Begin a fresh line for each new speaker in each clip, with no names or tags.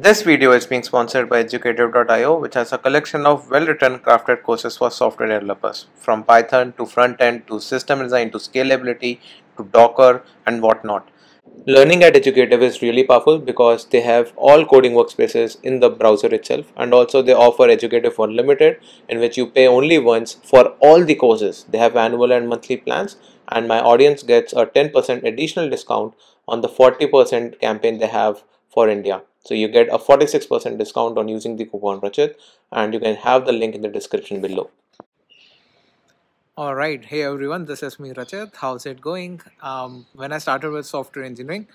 This video is being sponsored by Educative.io, which has a collection of well-written crafted courses for software developers, from Python to front-end to system design to scalability to Docker and whatnot. Learning at Educative is really powerful because they have all coding workspaces in the browser itself and also they offer Educative Unlimited in which you pay only once for all the courses. They have annual and monthly plans and my audience gets a 10% additional discount on the 40% campaign they have for India. So you get a 46% discount on using the coupon Rachit and you can have the link in the description below.
All right, hey everyone, this is me Rachit. How's it going? Um, when I started with software engineering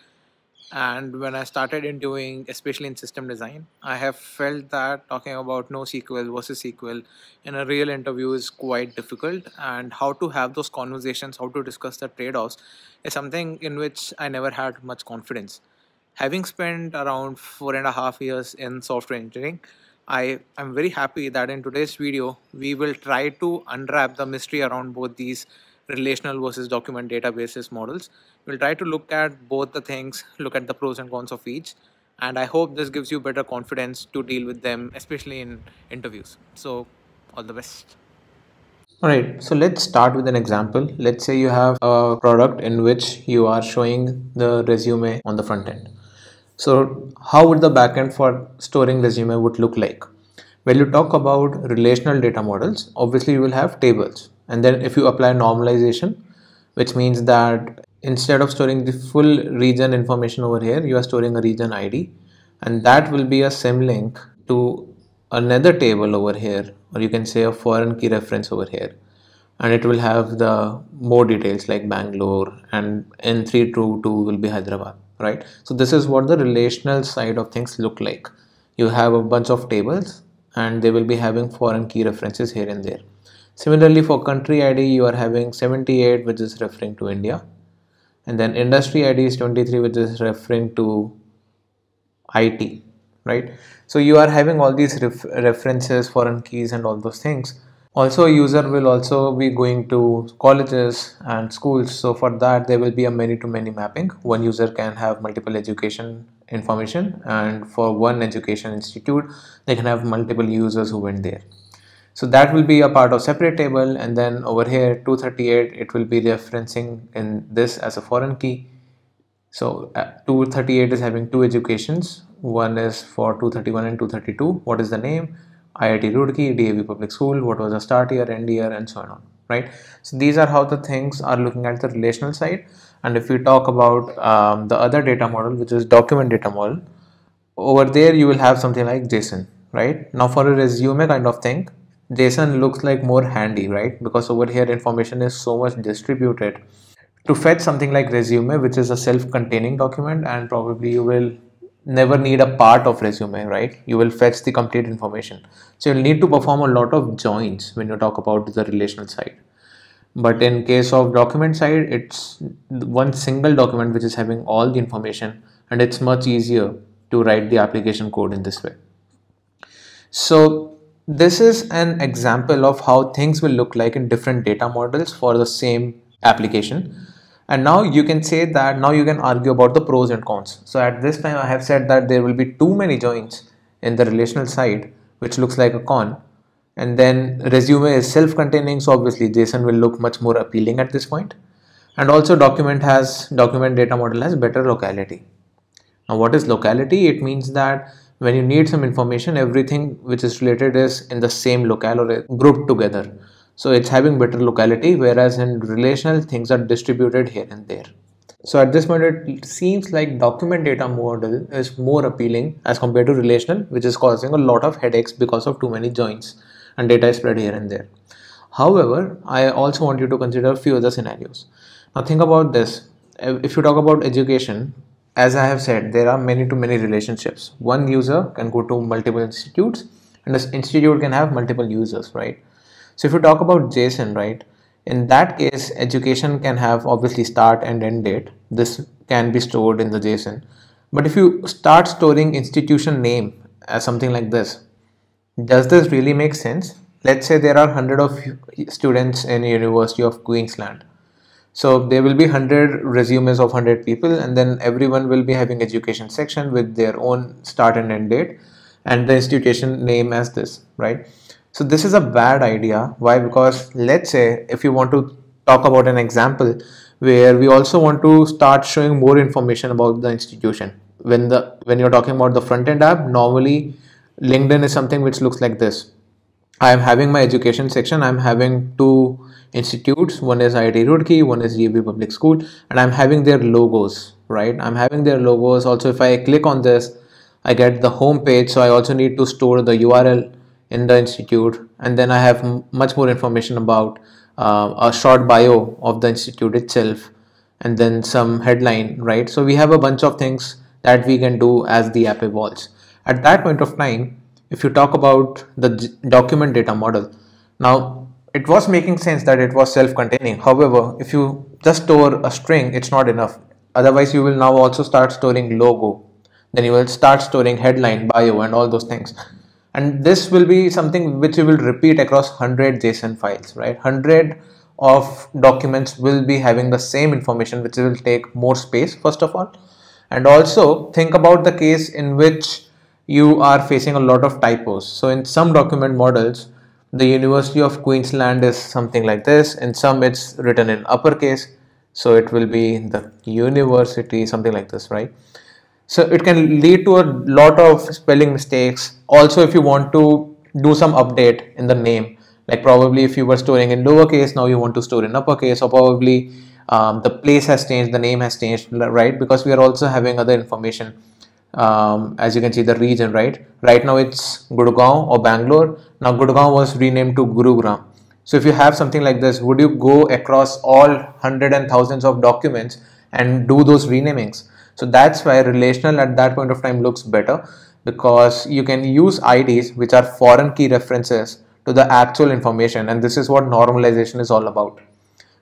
and when I started in doing, especially in system design, I have felt that talking about NoSQL versus SQL in a real interview is quite difficult and how to have those conversations, how to discuss the trade-offs is something in which I never had much confidence. Having spent around four and a half years in software engineering, I am very happy that in today's video, we will try to unwrap the mystery around both these relational versus document databases models. We'll try to look at both the things, look at the pros and cons of each. And I hope this gives you better confidence to deal with them, especially in interviews. So all the best.
Alright, so let's start with an example. Let's say you have a product in which you are showing the resume on the front end. So how would the backend for storing resume would look like? When you talk about relational data models, obviously you will have tables. And then if you apply normalization, which means that instead of storing the full region information over here, you are storing a region ID. And that will be a symlink to another table over here, or you can say a foreign key reference over here. And it will have the more details like Bangalore and N322 will be Hyderabad right? So this is what the relational side of things look like. You have a bunch of tables and they will be having foreign key references here and there. Similarly for country id you are having 78 which is referring to india. And then industry id is 23 which is referring to it right? So you are having all these ref references foreign keys and all those things also a user will also be going to colleges and schools. So for that there will be a many to many mapping. One user can have multiple education information and for one education institute they can have multiple users who went there. So that will be a part of separate table and then over here 238 it will be referencing in this as a foreign key. So uh, 238 is having two educations. One is for 231 and 232 what is the name IIT Roorkee, DAV Public School, what was the start year, end year, and so on, right? So these are how the things are looking at the relational side. And if we talk about um, the other data model, which is document data model, over there you will have something like JSON, right? Now for a resume kind of thing, JSON looks like more handy, right? Because over here information is so much distributed. To fetch something like resume, which is a self-containing document, and probably you will never need a part of resume right? You will fetch the complete information. So you'll need to perform a lot of joins when you talk about the relational side. But in case of document side it's one single document which is having all the information and it's much easier to write the application code in this way. So this is an example of how things will look like in different data models for the same application and now you can say that now you can argue about the pros and cons. So at this time i have said that there will be too many joins in the relational side which looks like a con. And then resume is self-containing so obviously json will look much more appealing at this point. And also document has document data model has better locality. Now what is locality? It means that when you need some information everything which is related is in the same locale or grouped together so it's having better locality whereas in relational things are distributed here and there. So at this point it seems like document data model is more appealing as compared to relational which is causing a lot of headaches because of too many joins and data is spread here and there. However, I also want you to consider a few other scenarios. Now think about this. If you talk about education, as I have said, there are many to many relationships. One user can go to multiple institutes and this institute can have multiple users, right? So if you talk about JSON, right, in that case, education can have obviously start and end date. This can be stored in the JSON. But if you start storing institution name as something like this, does this really make sense? Let's say there are 100 of students in University of Queensland. So there will be 100 resumes of 100 people and then everyone will be having education section with their own start and end date and the institution name as this, right? So this is a bad idea. Why? Because let's say if you want to talk about an example where we also want to start showing more information about the institution. When the when you're talking about the front end app, normally LinkedIn is something which looks like this. I am having my education section. I'm having two institutes. One is IIT Roorkee, one is DAV Public School, and I'm having their logos, right? I'm having their logos. Also, if I click on this, I get the home page. So I also need to store the URL in the institute, and then I have much more information about uh, a short bio of the institute itself, and then some headline, right? So we have a bunch of things that we can do as the app evolves. At that point of time, if you talk about the document data model, now it was making sense that it was self-containing. However, if you just store a string, it's not enough. Otherwise, you will now also start storing logo. Then you will start storing headline, bio, and all those things. And this will be something which you will repeat across 100 JSON files, right? 100 of documents will be having the same information, which will take more space, first of all. And also think about the case in which you are facing a lot of typos. So in some document models, the University of Queensland is something like this. In some, it's written in uppercase, so it will be the university, something like this, right? So it can lead to a lot of spelling mistakes. Also, if you want to do some update in the name, like probably if you were storing in lowercase, now you want to store in uppercase, or probably um, the place has changed, the name has changed, right? Because we are also having other information um, as you can see the region right right now it's Gurgaon or Bangalore now Gurgaon was renamed to Gurugram so if you have something like this would you go across all hundred and thousands of documents and do those renamings so that's why relational at that point of time looks better because you can use IDs which are foreign key references to the actual information and this is what normalization is all about.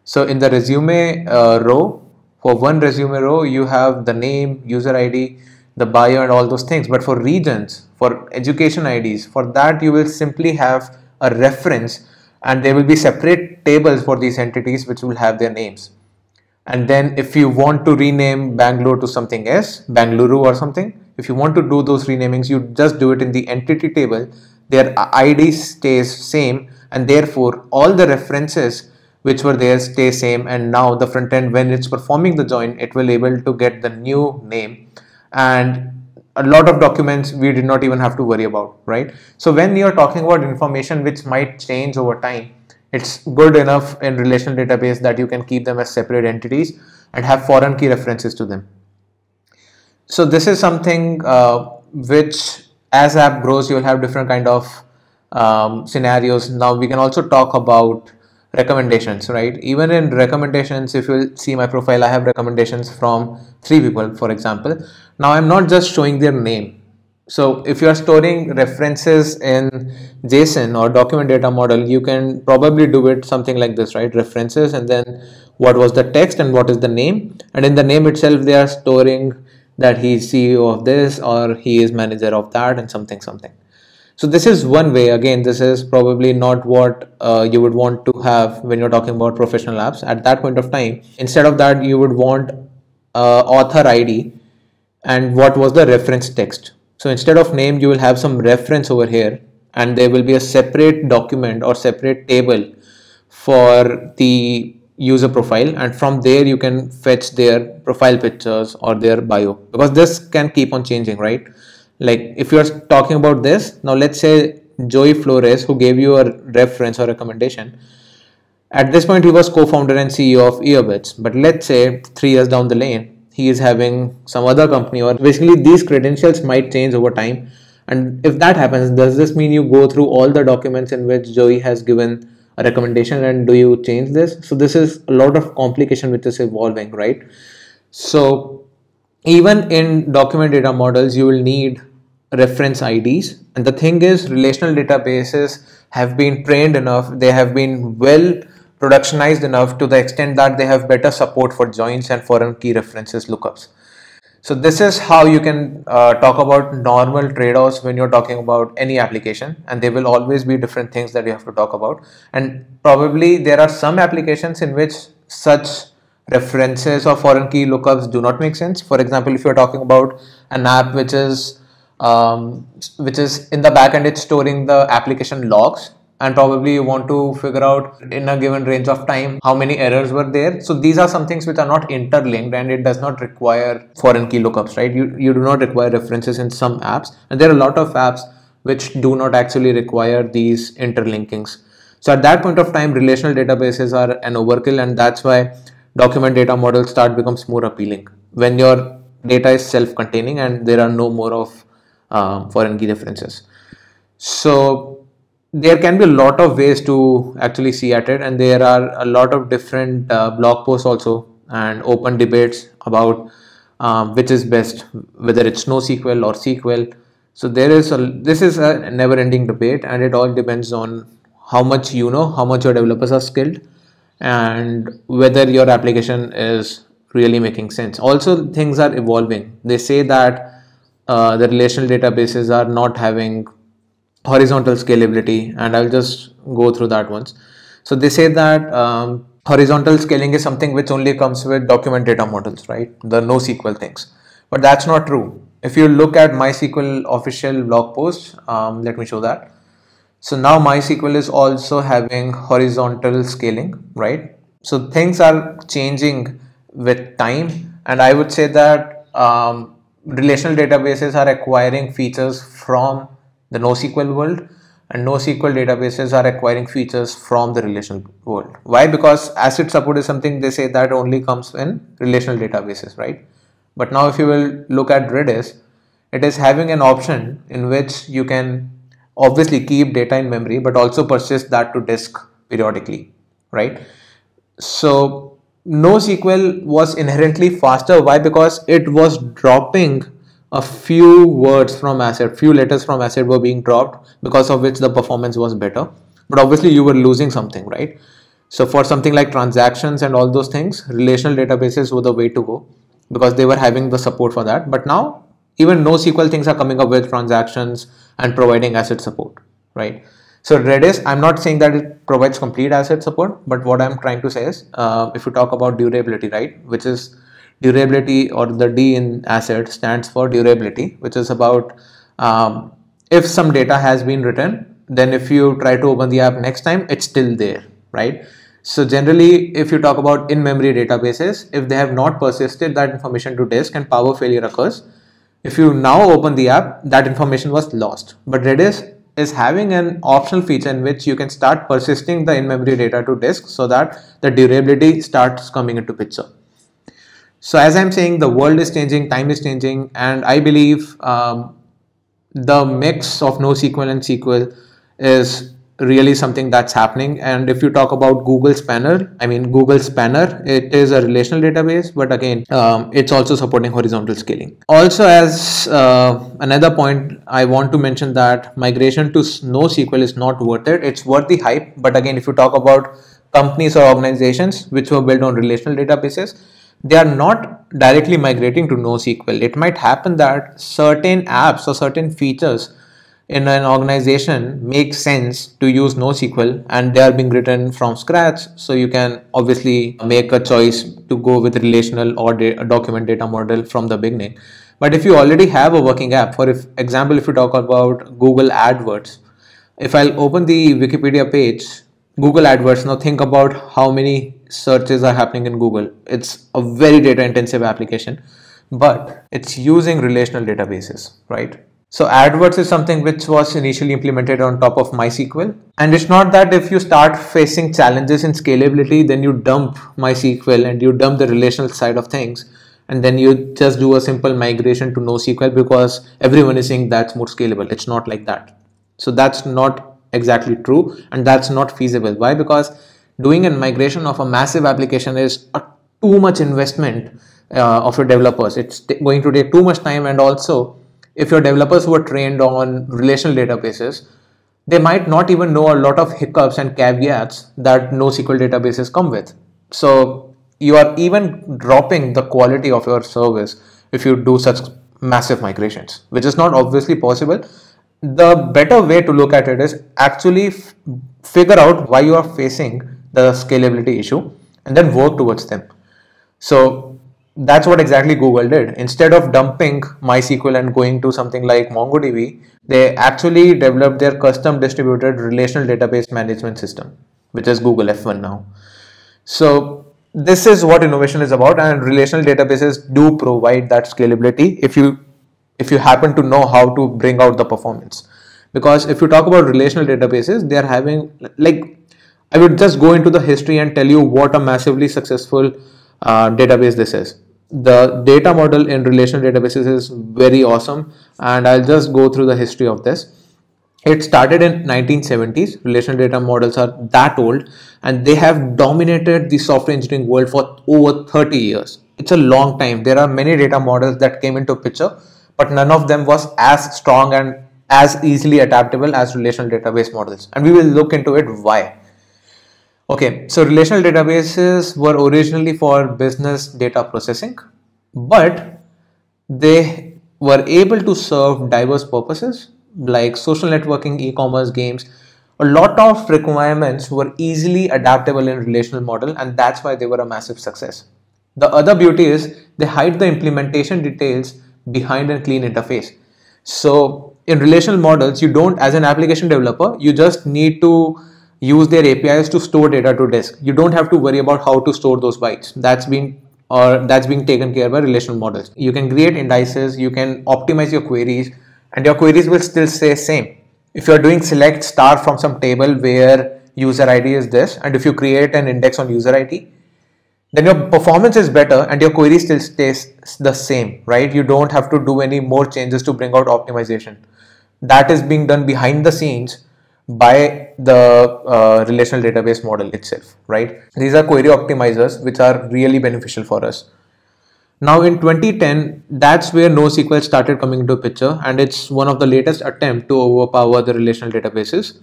So in the resume uh, row for one resume row you have the name user ID the bio and all those things. But for regions for education IDs for that you will simply have a reference and there will be separate tables for these entities which will have their names and then if you want to rename Bangalore to something else Bengaluru or something if you want to do those renamings you just do it in the entity table their ID stays same and therefore all the references which were there stay same and now the front end when it's performing the join it will able to get the new name and a lot of documents we did not even have to worry about, right? So when you're talking about information which might change over time, it's good enough in relational database that you can keep them as separate entities and have foreign key references to them. So this is something uh, which as app grows, you'll have different kind of um, scenarios. Now we can also talk about recommendations right even in recommendations if you see my profile i have recommendations from three people for example now i'm not just showing their name so if you are storing references in json or document data model you can probably do it something like this right references and then what was the text and what is the name and in the name itself they are storing that he is ceo of this or he is manager of that and something something so this is one way. Again, this is probably not what uh, you would want to have when you're talking about professional apps. At that point of time, instead of that, you would want uh, author ID and what was the reference text. So instead of name, you will have some reference over here and there will be a separate document or separate table for the user profile and from there you can fetch their profile pictures or their bio because this can keep on changing right? Like if you are talking about this now let's say joey flores who gave you a reference or recommendation. At this point he was co-founder and ceo of earbits but let's say three years down the lane he is having some other company or basically these credentials might change over time. And if that happens does this mean you go through all the documents in which joey has given a recommendation and do you change this? So this is a lot of complication which is evolving right? So even in document data models you will need reference IDs. And the thing is, relational databases have been trained enough, they have been well productionized enough to the extent that they have better support for joins and foreign key references lookups. So this is how you can uh, talk about normal trade-offs when you're talking about any application and there will always be different things that you have to talk about and probably there are some applications in which such references or foreign key lookups do not make sense. For example, if you're talking about an app which is um, which is in the backend, it's storing the application logs and probably you want to figure out in a given range of time how many errors were there. So these are some things which are not interlinked and it does not require foreign key lookups, right? You, you do not require references in some apps and there are a lot of apps which do not actually require these interlinkings. So at that point of time, relational databases are an overkill and that's why document data models start becomes more appealing when your data is self-containing and there are no more of um, foreign key references. So there can be a lot of ways to actually see at it and there are a lot of different uh, blog posts also and open debates about um, which is best whether it's NoSQL or SQL. So there is a this is a never ending debate and it all depends on how much you know how much your developers are skilled and whether your application is really making sense. Also things are evolving. They say that uh, the relational databases are not having horizontal scalability and I'll just go through that once. So they say that um, horizontal scaling is something which only comes with document data models, right? The NoSQL things. But that's not true. If you look at MySQL official blog post, um, let me show that. So now MySQL is also having horizontal scaling, right? So things are changing with time. And I would say that um, relational databases are acquiring features from the NoSQL world and NoSQL databases are acquiring features from the relational world. Why? Because ACID support is something they say that only comes in relational databases, right? But now if you will look at Redis, it is having an option in which you can obviously keep data in memory, but also persist that to disk periodically, right? So NoSQL was inherently faster. Why? Because it was dropping a few words from ACID, few letters from ACID were being dropped because of which the performance was better. But obviously you were losing something, right? So for something like transactions and all those things, relational databases were the way to go because they were having the support for that. But now even NoSQL things are coming up with transactions and providing ACID support, right? So Redis, I'm not saying that it provides complete ACID support, but what I'm trying to say is, uh, if you talk about durability, right, which is durability or the D in ACID stands for durability, which is about um, if some data has been written, then if you try to open the app next time, it's still there, right? So generally, if you talk about in-memory databases, if they have not persisted that information to disk and power failure occurs, if you now open the app, that information was lost. But Redis is having an optional feature in which you can start persisting the in-memory data to disk so that the durability starts coming into picture. So as I'm saying, the world is changing, time is changing, and I believe um, the mix of NoSQL and SQL is really something that's happening. And if you talk about Google Spanner, I mean Google Spanner, it is a relational database, but again, um, it's also supporting horizontal scaling. Also, as uh, another point, I want to mention that migration to NoSQL is not worth it. It's worth the hype, but again, if you talk about companies or organizations which were built on relational databases they are not directly migrating to NoSQL. It might happen that certain apps or certain features in an organization make sense to use NoSQL and they are being written from scratch. So you can obviously make a choice to go with relational or document data model from the beginning. But if you already have a working app, for if, example, if you talk about Google AdWords, if I'll open the Wikipedia page, Google AdWords, now think about how many searches are happening in Google. It's a very data intensive application, but it's using relational databases, right? So AdWords is something which was initially implemented on top of MySQL. And it's not that if you start facing challenges in scalability, then you dump MySQL and you dump the relational side of things. And then you just do a simple migration to NoSQL because everyone is saying that's more scalable. It's not like that. So that's not exactly true. And that's not feasible. Why? Because doing a migration of a massive application is a too much investment uh, of your developers. It's going to take too much time and also if your developers were trained on relational databases, they might not even know a lot of hiccups and caveats that NoSQL databases come with. So you are even dropping the quality of your service if you do such massive migrations, which is not obviously possible. The better way to look at it is actually figure out why you are facing the scalability issue and then work towards them So that's what exactly Google did. Instead of dumping MySQL and going to something like MongoDB, they actually developed their custom distributed relational database management system, which is Google F1 now. So this is what innovation is about and relational databases do provide that scalability if you if you happen to know how to bring out the performance. Because if you talk about relational databases they are having like i would just go into the history and tell you what a massively successful uh, database this is. The data model in relational databases is very awesome and i'll just go through the history of this. It started in 1970s relational data models are that old and they have dominated the software engineering world for over 30 years. It's a long time. There are many data models that came into picture but none of them was as strong and as easily adaptable as relational database models. And we will look into it why. Okay so relational databases were originally for business data processing but they were able to serve diverse purposes like social networking, e-commerce, games, a lot of requirements were easily adaptable in relational model and that's why they were a massive success. The other beauty is they hide the implementation details behind a clean interface. So in relational models, you don't, as an application developer, you just need to use their APIs to store data to disk. You don't have to worry about how to store those bytes. That's been or that's being taken care by relational models. You can create indices, you can optimize your queries, and your queries will still stay same. If you're doing select star from some table where user ID is this, and if you create an index on user ID, then your performance is better and your query still stays the same, right? You don't have to do any more changes to bring out optimization. That is being done behind the scenes by the uh, relational database model itself, right? These are query optimizers which are really beneficial for us. Now in 2010, that's where NoSQL started coming into picture and it's one of the latest attempt to overpower the relational databases.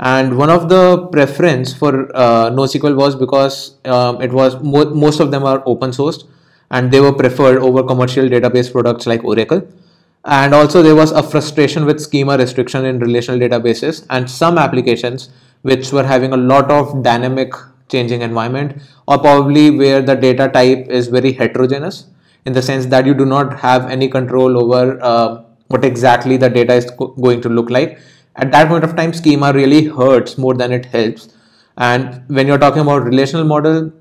And one of the preference for uh, NoSQL was because um, it was mo most of them are open sourced and they were preferred over commercial database products like Oracle. And also there was a frustration with schema restriction in relational databases and some applications which were having a lot of dynamic changing environment or probably where the data type is very heterogeneous in the sense that you do not have any control over uh, what exactly the data is going to look like. At that point of time, schema really hurts more than it helps. And when you're talking about relational model,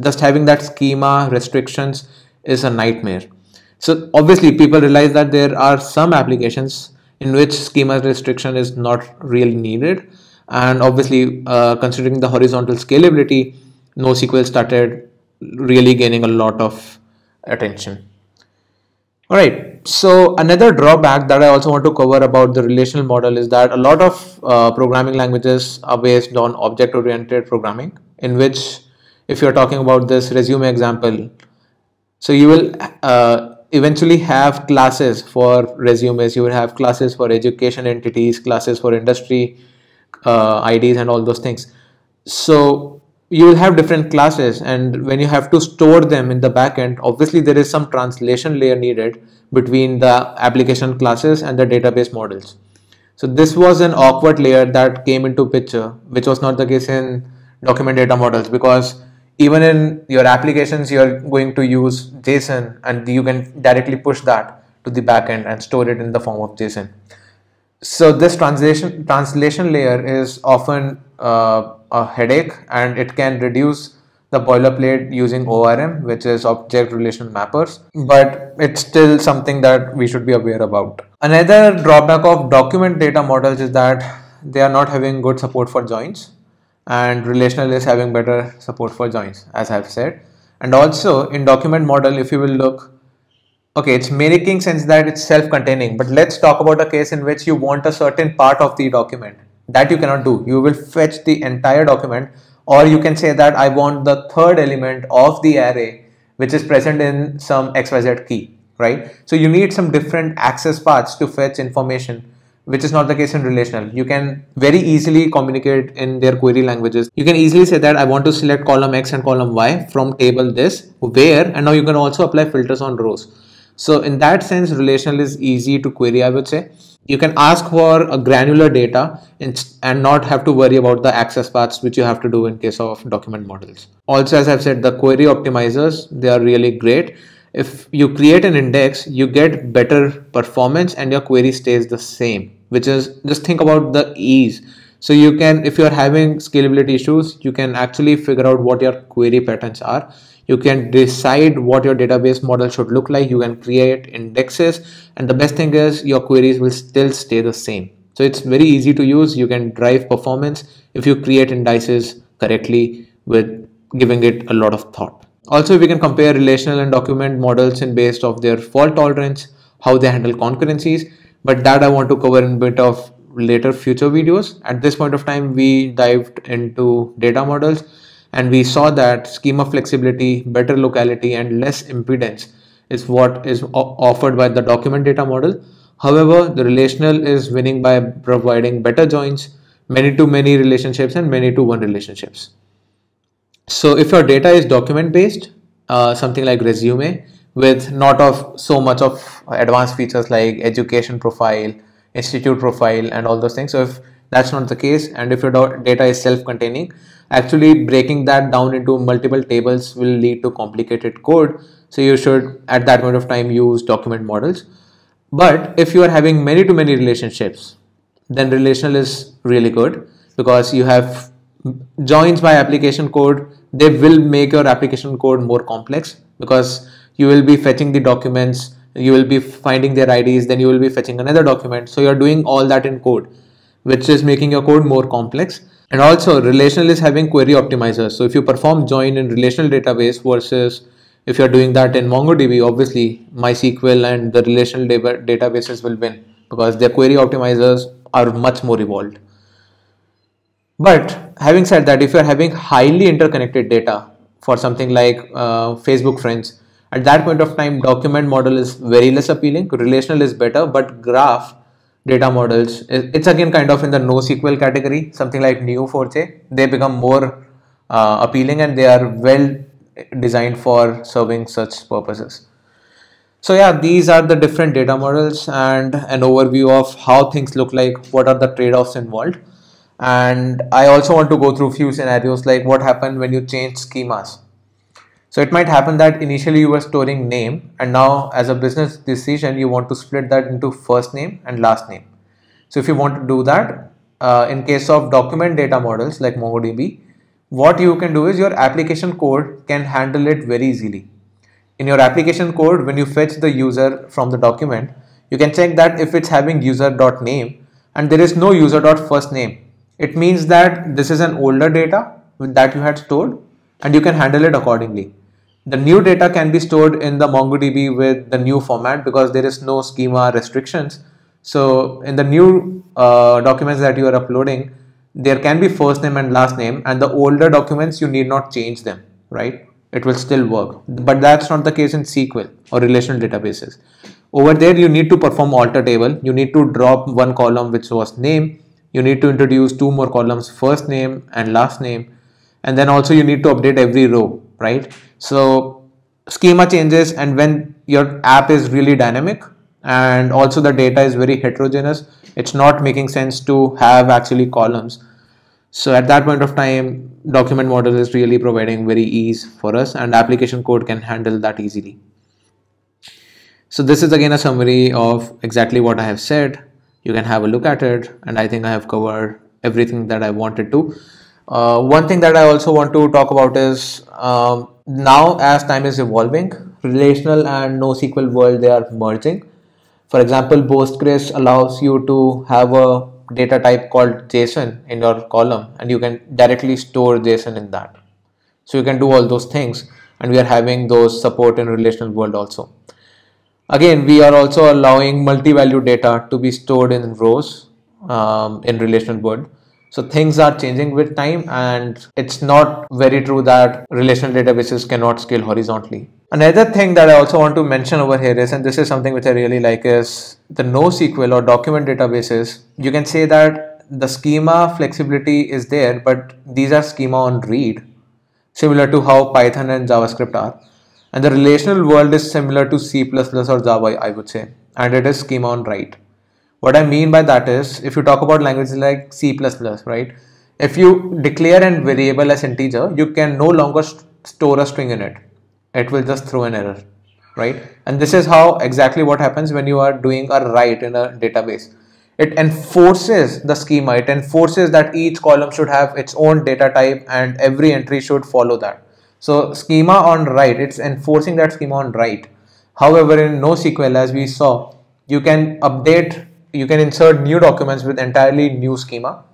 just having that schema restrictions is a nightmare. So obviously people realize that there are some applications in which schema restriction is not really needed. And obviously uh, considering the horizontal scalability, NoSQL started really gaining a lot of attention. All right. So another drawback that I also want to cover about the relational model is that a lot of uh, programming languages are based on object-oriented programming, in which if you're talking about this resume example, so you will uh, eventually have classes for resumes. You will have classes for education entities, classes for industry uh, IDs, and all those things. So you will have different classes and when you have to store them in the backend obviously there is some translation layer needed between the application classes and the database models. So this was an awkward layer that came into picture which was not the case in document data models because even in your applications you're going to use json and you can directly push that to the backend and store it in the form of json. So this translation translation layer is often uh, a headache and it can reduce the boilerplate using ORM, which is object relational mappers, but it's still something that we should be aware about. Another drawback of document data models is that they are not having good support for joins and relational is having better support for joins as I've said. And also in document model, if you will look, okay, it's making sense that it's self-containing, but let's talk about a case in which you want a certain part of the document that you cannot do. You will fetch the entire document or you can say that I want the third element of the array which is present in some xyz key right? So you need some different access paths to fetch information which is not the case in relational. You can very easily communicate in their query languages. You can easily say that i want to select column x and column y from table this where and now you can also apply filters on rows. So in that sense relational is easy to query i would say you can ask for a granular data and not have to worry about the access paths which you have to do in case of document models. Also as i've said the query optimizers they are really great. If you create an index you get better performance and your query stays the same which is just think about the ease. So you can if you're having scalability issues you can actually figure out what your query patterns are you can decide what your database model should look like. You can create indexes. And the best thing is your queries will still stay the same. So it's very easy to use. You can drive performance if you create indices correctly with giving it a lot of thought. Also we can compare relational and document models in based of their fault tolerance how they handle concurrencies. But that i want to cover in a bit of later future videos. At this point of time we dived into data models and we saw that schema flexibility, better locality and less impedance is what is offered by the document data model. However, the relational is winning by providing better joins, many to many relationships and many to one relationships. So if your data is document based, uh, something like resume with not of so much of advanced features like education profile, institute profile and all those things. So if that's not the case. And if your data is self-containing, actually breaking that down into multiple tables will lead to complicated code. So you should at that point of time use document models. But if you are having many to many relationships then relational is really good because you have joins by application code. They will make your application code more complex because you will be fetching the documents you will be finding their IDs then you will be fetching another document. So you're doing all that in code which is making your code more complex and also relational is having query optimizers. So if you perform join in relational database versus if you're doing that in MongoDB, obviously MySQL and the relational databases will win because their query optimizers are much more evolved. But having said that, if you're having highly interconnected data for something like uh, Facebook friends, at that point of time, document model is very less appealing. Relational is better, but graph data models. It's again kind of in the NoSQL category, something like Neo4j. They become more uh, appealing and they are well designed for serving such purposes. So yeah, these are the different data models and an overview of how things look like, what are the trade-offs involved. And I also want to go through few scenarios like what happened when you change schemas. So it might happen that initially you were storing name and now as a business decision you want to split that into first name and last name. So if you want to do that uh, in case of document data models like MongoDB, what you can do is your application code can handle it very easily. In your application code, when you fetch the user from the document, you can check that if it's having user.name and there is no user.firstname, it means that this is an older data that you had stored and you can handle it accordingly. The new data can be stored in the MongoDB with the new format because there is no schema restrictions. So in the new uh, documents that you are uploading, there can be first name and last name and the older documents you need not change them, right? It will still work. But that's not the case in SQL or relational databases. Over there, you need to perform alter table. You need to drop one column which was name. You need to introduce two more columns, first name and last name. And then also you need to update every row, right? So schema changes and when your app is really dynamic and also the data is very heterogeneous, it's not making sense to have actually columns. So at that point of time, document model is really providing very ease for us and application code can handle that easily. So this is again a summary of exactly what I have said. You can have a look at it and I think I have covered everything that I wanted to. Uh, one thing that I also want to talk about is um, now as time is evolving, relational and NoSQL world they are merging. For example, Postgres allows you to have a data type called JSON in your column and you can directly store JSON in that. So you can do all those things and we are having those support in relational world also. Again, we are also allowing multi-value data to be stored in rows um, in relational world so things are changing with time and it's not very true that relational databases cannot scale horizontally. Another thing that I also want to mention over here is, and this is something which I really like is the NoSQL or document databases. You can say that the schema flexibility is there, but these are schema on read, similar to how Python and JavaScript are. And the relational world is similar to C++ or Java, I would say, and it is schema on write. What i mean by that is if you talk about languages like c++ right? If you declare a variable as integer you can no longer st store a string in it. It will just throw an error right? And this is how exactly what happens when you are doing a write in a database. It enforces the schema it enforces that each column should have its own data type and every entry should follow that. So schema on write it's enforcing that schema on write. However in NoSQL as we saw you can update you can insert new documents with entirely new schema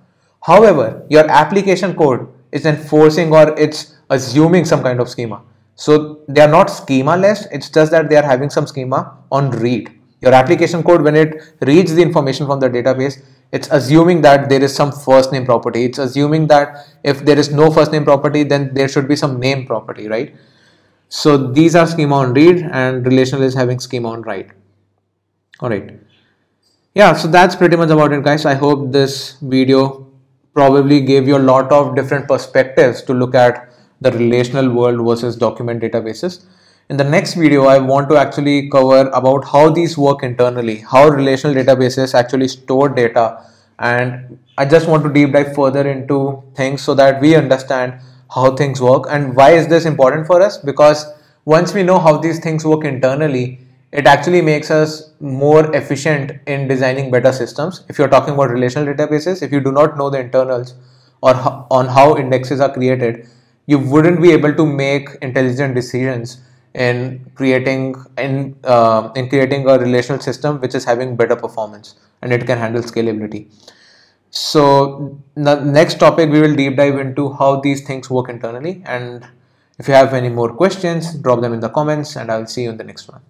however your application code is enforcing or it's assuming some kind of schema so they are not schema less it's just that they are having some schema on read your application code, when it reads the information from the database, it's assuming that there is some first name property. It's assuming that if there is no first name property, then there should be some name property, right? So these are schema on read and relational is having schema on write. All right. Yeah, so that's pretty much about it, guys. I hope this video probably gave you a lot of different perspectives to look at the relational world versus document databases. In the next video, I want to actually cover about how these work internally, how relational databases actually store data. And I just want to deep dive further into things so that we understand how things work and why is this important for us? Because once we know how these things work internally, it actually makes us more efficient in designing better systems. If you're talking about relational databases, if you do not know the internals or on how indexes are created, you wouldn't be able to make intelligent decisions in creating in uh, in creating a relational system which is having better performance and it can handle scalability so the next topic we will deep dive into how these things work internally and if you have any more questions drop them in the comments and i'll see you in the next one